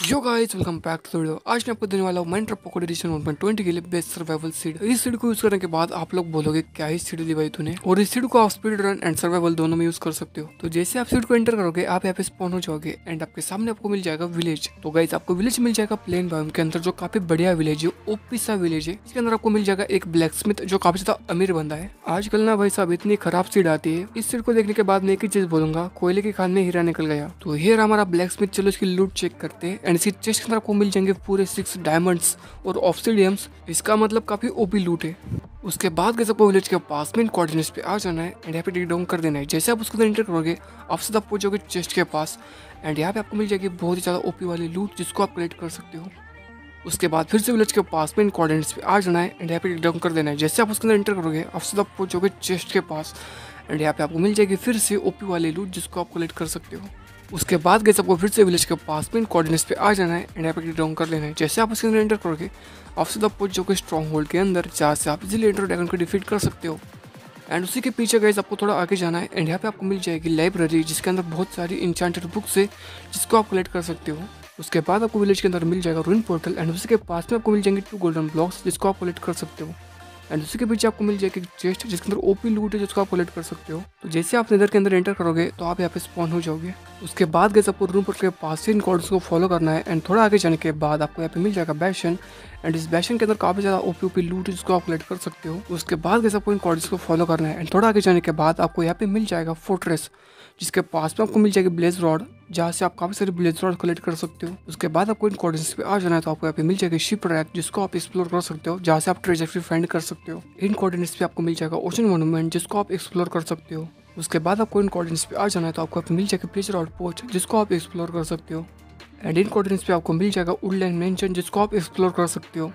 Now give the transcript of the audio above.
Yo guys welcome back to video आज मैं आपको देने वाला हूँ माइंड पोको एडिशन 1.20 के लिए बेस्ट सर्वाइवल सीड इस सीड को यूज़ करने के बाद आप लोग बोलोगे, क्या ही सीड ली भाई तूने? और इस सीड को आप स्पीड रन एंड सर्वाइवल दोनों में यूज़ कर सकते हो। तो जैसे आप सीड को एंटर करोगे, आप यहाँ पे स्पॉन हो जाओगे एंड आपके सामने आपको मिल जाएगा विलेज तो गाइस आपको विलेज मिल जाएगा प्लेन बायोम के अंदर, जो काफ़ी बढ़िया विलेज है ओपी सा विलेज है। इसके अंदर आपको मिल जाएगा एक ब्लैक स्मिथ जो काफ़ी ज़्यादा अमीर बंदा है। आजकल ना भाई साहब इतनी खराब सीड आती है। इस सीड को देखने के बाद मैं एक ही चीज़ बोलूँगा, कोयले के खान में हीरा निकल गया। तो हेयर हमारा ब्लैक स्मिथ चलो इसकी लूट चेक करते हैं। एंड इसकी चेस्ट के अंदर आपको मिल जाएँगे पूरे सिक्स डायमंड्स और ऑफ्सिडियम्स इसका मतलब काफ़ी ओपी लूट है। उसके बाद गए सबको विलेज के पास में कोऑर्डिनेट्स पे आ जाना है एंड यहाँ पे डाउन कर देना है। जैसे आप उसके अंदर एंटर करोगे, आप सीधा पहुंचोगे चेस्ट के पास। एंड यहाँ पे आपको मिल जाएगी बहुत ही ज़्यादा ओपी वाली लूट जिसको आप कलेक्ट कर सकते हो। उसके बाद फिर से विलेज के पास में कोऑर्डिनेट्स पे आ जाना है एंड यहाँ पे डाउन कर देना है। जैसे आप उसके अंदर एंटर करोगे, आप सीधा पहुंचोगे चेस्ट के पास। एंड यहाँ पे आपको मिल जाएगी फिर से ओपी वाली लूट जिसको आप कलेक्ट कर सकते हो। उसके बाद गए सबको फिर से विलेज के पास में कोऑर्डिनेट्स पे आ जाना है एंड यहाँ पे डाउन कर लेना है। जैसे आप उसके अंदर एंटर करोगे, आप सीधा पहुँच जाओगे स्ट्रॉन्ग होल्ड के अंदर, जहाँ से आप इजीली एंटर ड्रैगन को डिफीट कर सकते हो। एंड उसी के पीछे गए आपको थोड़ा आगे जाना है एंड यहाँ पे आपको मिल जाएगी लाइब्रेरी जिसके अंदर बहुत सारी इंचांटेड बुक्स है, जिसको आप कलेक्ट कर सकते हो। उसके बाद आपको विलेज के अंदर मिल जाएगा रूइन पोर्टल एंड उसी के पास में आपको मिल जाएँगे टू गोल्डन ब्लॉक्स जिसको आप कलेक्ट कर सकते हो। एंड उसी के पीछे आपको मिल जाएगी चेस्ट जिसके अंदर ओपी लूट है, जिसको आप कलेक्ट कर सकते हो। तो जैसे आप नेदर के अंदर एंटर करोगे तो आप यहाँ पे स्पॉन हो जाओगे। उसके बाद गए आपको रूम पर के पास से इन कॉर्ड्स को फॉलो करना है एंड थोड़ा आगे जाने के बाद आपको यहाँ पे मिल जाएगा बैशन एंड इस बैशन के अंदर काफ़ी ज़्यादा ओपी ओपी लूट है, जिसको आप कलेक्ट कर सकते हो। उसके बाद गए आपको इन कॉर्ड्स को फॉलो करना है एंड थोड़ा आगे जाने के बाद आपको यहाँ पे मिल जाएगा फोर्ट्रेस जिसके पास में आपको मिल जाएगी ब्लेज रॉड जहाँ से आप काफ़ी सारे ब्लेज रॉड कलेक्ट कर सकते हो। उसके बाद आपको इन कोऑर्डिनेट्स पे आ जाना है तो आपको यहाँ पे मिल जाएगा शिप रैक जिसको आप एक्सप्लोर कर सकते हो, जहाँ से आप ट्रेजर फाइंड कर सकते हो। इन कोऑर्डिनेट्स पे आपको मिल जाएगा ओशन मोनूमेंट जिसको आप एक्सप्लोर कर सकते हो। उसके बाद आपको इन कोऑर्डिनेट्स पे आ जाना है तो आपको मिल जाएगा प्लेजर पोस्ट जिसको आप एक्सप्लोर कर सकते हो। एंड इन कोऑर्डिनेट्स पे आपको मिल जाएगा वुडलैंड मेंशन जिसको आप एक्सप्लोर कर सकते हो।